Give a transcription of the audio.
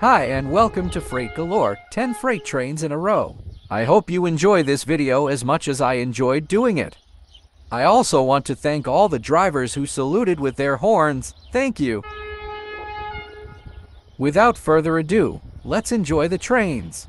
Hi and welcome to Freight Galore, 10 freight trains in a row. I hope you enjoy this video as much as I enjoyed doing it. I also want to thank all the drivers who saluted with their horns. Thank you. Without further ado, let's enjoy the trains.